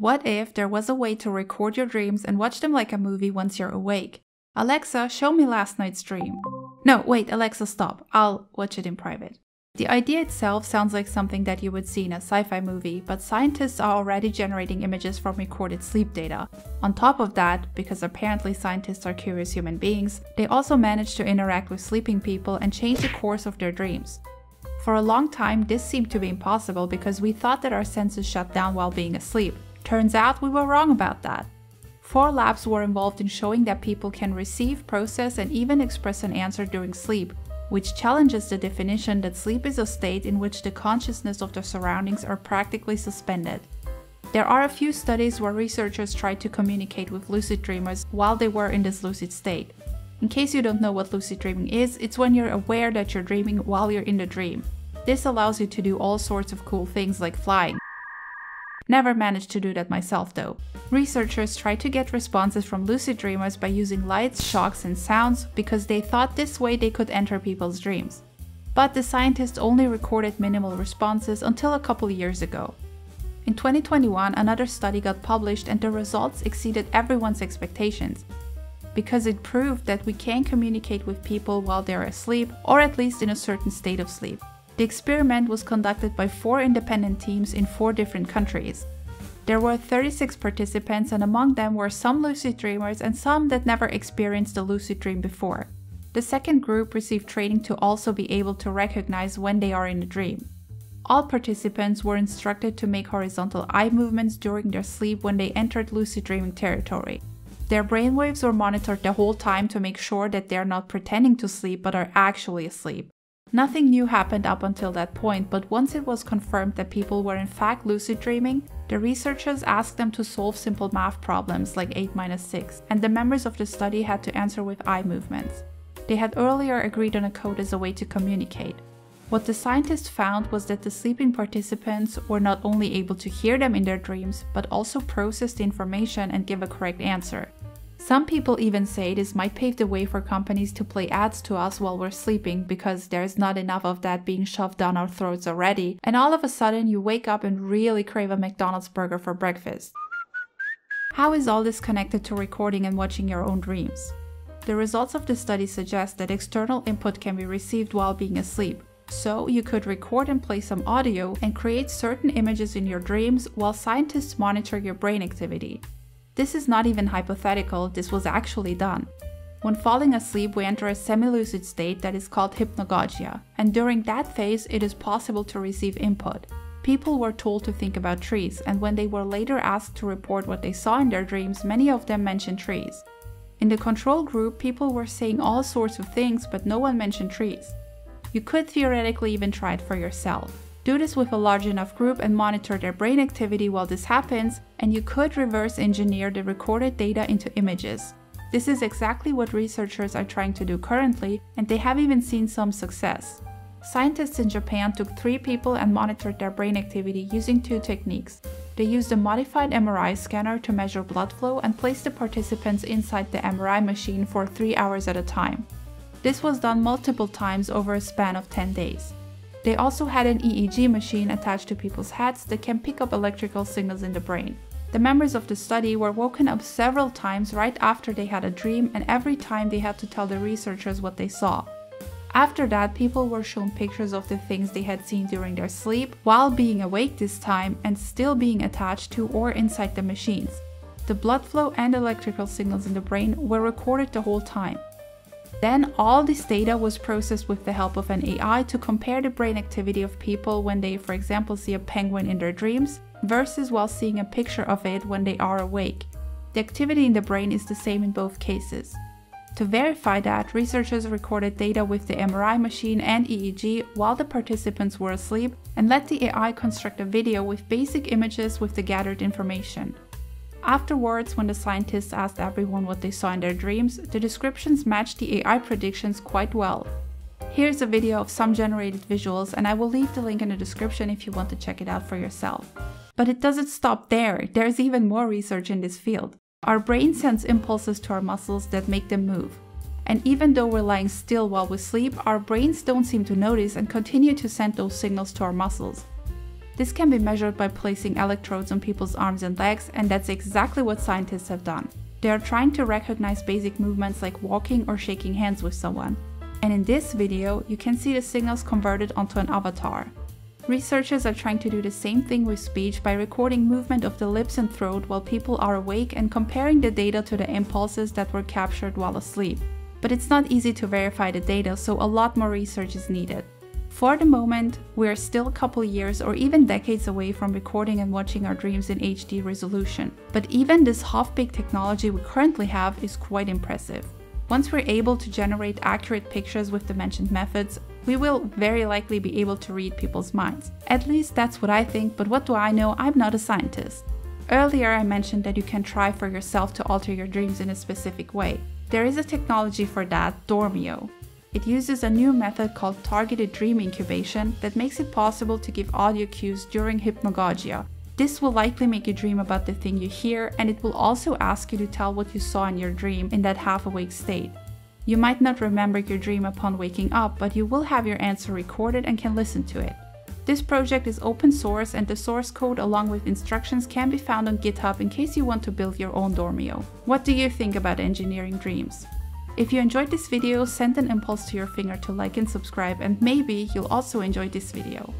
What if there was a way to record your dreams and watch them like a movie once you're awake? Alexa, show me last night's dream. No, wait, Alexa, stop. I'll watch it in private. The idea itself sounds like something that you would see in a sci fi movie, but scientists are already generating images from recorded sleep data. On top of that, because apparently scientists are curious human beings, they also manage to interact with sleeping people and change the course of their dreams. For a long time, this seemed to be impossible because we thought that our senses shut down while being asleep. Turns out we were wrong about that. Four labs were involved in showing that people can receive, process, and even express an answer during sleep, which challenges the definition that sleep is a state in which the consciousness of the surroundings are practically suspended. There are a few studies where researchers tried to communicate with lucid dreamers while they were in this lucid state. In case you don't know what lucid dreaming is, it's when you're aware that you're dreaming while you're in the dream. This allows you to do all sorts of cool things like flying. Never managed to do that myself though. Researchers tried to get responses from lucid dreamers by using lights, shocks, and sounds because they thought this way they could enter people's dreams. But the scientists only recorded minimal responses until a couple years ago. In 2021, another study got published and the results exceeded everyone's expectations because it proved that we can communicate with people while they're asleep or at least in a certain state of sleep. The experiment was conducted by four independent teams in four different countries. There were 36 participants, and among them were some lucid dreamers and some that never experienced a lucid dream before. The second group received training to also be able to recognize when they are in a dream. All participants were instructed to make horizontal eye movements during their sleep when they entered lucid dreaming territory. Their brainwaves were monitored the whole time to make sure that they are not pretending to sleep but are actually asleep. Nothing new happened up until that point, but once it was confirmed that people were in fact lucid dreaming, the researchers asked them to solve simple math problems like 8 minus 6, and the members of the study had to answer with eye movements. They had earlier agreed on a code as a way to communicate. What the scientists found was that the sleeping participants were not only able to hear them in their dreams, but also process the information and give a correct answer. Some people even say this might pave the way for companies to play ads to us while we're sleeping because there's not enough of that being shoved down our throats already, and all of a sudden you wake up and really crave a McDonald's burger for breakfast. How is all this connected to recording and watching your own dreams? The results of the study suggest that external input can be received while being asleep. So, you could record and play some audio and create certain images in your dreams while scientists monitor your brain activity. This is not even hypothetical, this was actually done. When falling asleep, we enter a semi-lucid state that is called hypnagogia, and during that phase, it is possible to receive input. People were told to think about trees, and when they were later asked to report what they saw in their dreams, many of them mentioned trees. In the control group, people were saying all sorts of things, but no one mentioned trees. You could theoretically even try it for yourself. Do this with a large enough group and monitor their brain activity while this happens, and you could reverse engineer the recorded data into images. This is exactly what researchers are trying to do currently, and they have even seen some success. Scientists in Japan took three people and monitored their brain activity using two techniques. They used a modified MRI scanner to measure blood flow and placed the participants inside the MRI machine for three hours at a time. This was done multiple times over a span of 10 days. They also had an EEG machine attached to people's heads that can pick up electrical signals in the brain. The members of the study were woken up several times right after they had a dream, and every time they had to tell the researchers what they saw. After that, people were shown pictures of the things they had seen during their sleep while being awake this time and still being attached to or inside the machines. The blood flow and electrical signals in the brain were recorded the whole time. Then all this data was processed with the help of an AI to compare the brain activity of people when they, for example, see a penguin in their dreams versus while seeing a picture of it when they are awake. The activity in the brain is the same in both cases. To verify that, researchers recorded data with the MRI machine and EEG while the participants were asleep and let the AI construct a video with basic images with the gathered information. Afterwards, when the scientists asked everyone what they saw in their dreams, the descriptions matched the AI predictions quite well. Here's a video of some generated visuals and I will leave the link in the description if you want to check it out for yourself. But it doesn't stop there, there's even more research in this field. Our brain sends impulses to our muscles that make them move. And even though we're lying still while we sleep, our brains don't seem to notice and continue to send those signals to our muscles. This can be measured by placing electrodes on people's arms and legs, and that's exactly what scientists have done. They are trying to recognize basic movements like walking or shaking hands with someone. And in this video, you can see the signals converted onto an avatar. Researchers are trying to do the same thing with speech by recording movement of the lips and throat while people are awake and comparing the data to the impulses that were captured while asleep. But it's not easy to verify the data, so a lot more research is needed. For the moment, we are still a couple years or even decades away from recording and watching our dreams in HD resolution. But even this half-baked technology we currently have is quite impressive. Once we're able to generate accurate pictures with the mentioned methods, we will very likely be able to read people's minds. At least that's what I think, but what do I know? I'm not a scientist. Earlier I mentioned that you can try for yourself to alter your dreams in a specific way. There is a technology for that, Dormio. It uses a new method called targeted dream incubation that makes it possible to give audio cues during hypnagogia, this will likely make you dream about the thing you hear, and it will also ask you to tell what you saw in your dream in that half awake state. You might not remember your dream upon waking up, but you will have your answer recorded and can listen to it. This project is open source and the source code along with instructions can be found on GitHub in case you want to build your own Dormio. What do you think about engineering dreams? If you enjoyed this video, send an impulse to your finger to like and subscribe and maybe you'll also enjoy this video.